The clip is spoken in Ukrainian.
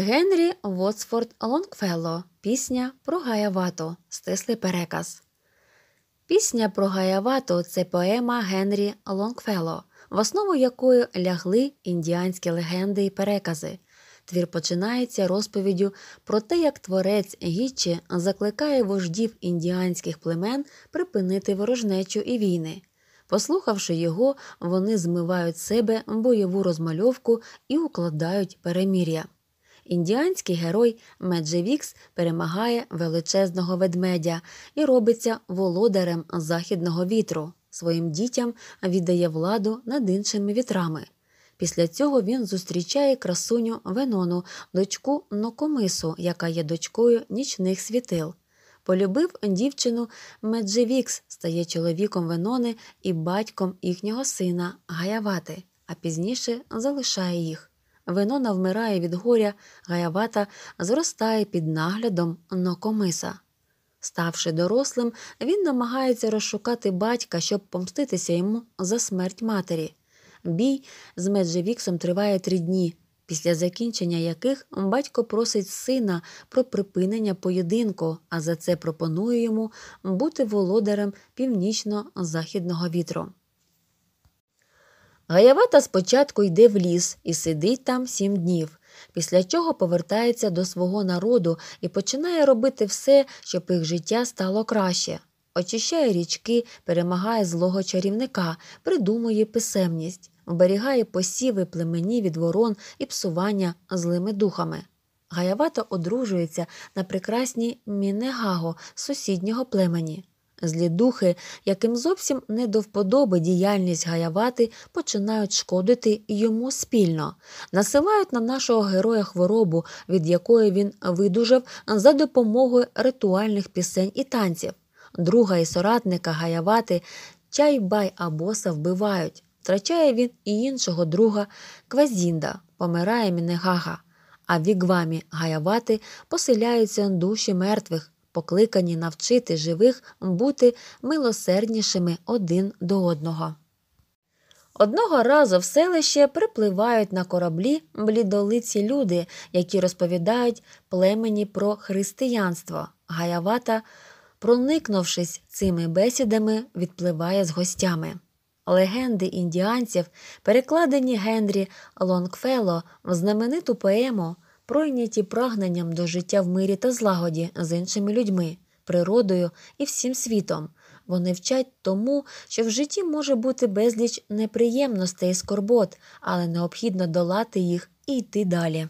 Генрі Водсворт Лонгфелло. Пісня про Гаявату. Стислий переказ. Пісня про Гаявату це поема Генрі Лонгфелло, в основу якої лягли індіанські легенди і перекази. Твір починається розповіддю про те, як творець Гіччі закликає вождів індіанських племен припинити ворожнечу і війни. Послухавши його, вони змивають з себе бойову розмальовку і укладають перемір'я. Індіанський герой Меджеківіс перемагає величезного ведмедя і робиться володарем західного вітру. Своїм дітям віддає владу над іншими вітрами. Після цього він зустрічає красуню Венону, дочку Нокоміс, яка є дочкою нічних світил. Полюбив дівчину Меджеківіс, стає чоловіком Венони і батьком їхнього сина Гаявати, а пізніше залишає їх. Венона вмирає від горя, Гаявата зростає під наглядом Нокомиса. Ставши дорослим, він намагається розшукати батька, щоб помститися йому за смерть матері. Бій з Меджевіксом триває три дні, після закінчення яких батько просить сина про припинення поєдинку, а за це пропонує йому бути володарем північно-західного вітру. Гаявата спочатку йде в ліс і сидить там сім днів, після чого повертається до свого народу і починає робити все, щоб їх життя стало краще. Очищає річки, перемагає злого чарівника, придумує писемність, вберігає посіви племені від ворон і псування злими духами. Гаявата одружується на прекрасній Мінегаго сусіднього племені. Злі духи, яким зовсім не до вподоби діяльність гаявати, починають шкодити йому спільно, насилають на нашого героя хворобу, від якої він видужав за допомогою ритуальних пісень і танців. Друга і соратника гаявати чайбай абоса вбивають. Втрачає він і іншого друга Квазінда, помирає Мінегага, а в вігвамі гаявати поселяються душі мертвих покликані навчити живих бути милосерднішими один до одного. Одного разу в селище припливають на кораблі блідолиці люди, які розповідають племені про християнство. Гаявата, проникнувшись цими бесідами, відпливає з гостями. Легенди індіанців, перекладені Генрі Лонгфелло в знамениту поему пройняті прагненням до життя в мирі та злагоді з іншими людьми, природою і всім світом. Вони вчать тому, що в житті може бути безліч неприємностей і скорбот, але необхідно долати їх і йти далі.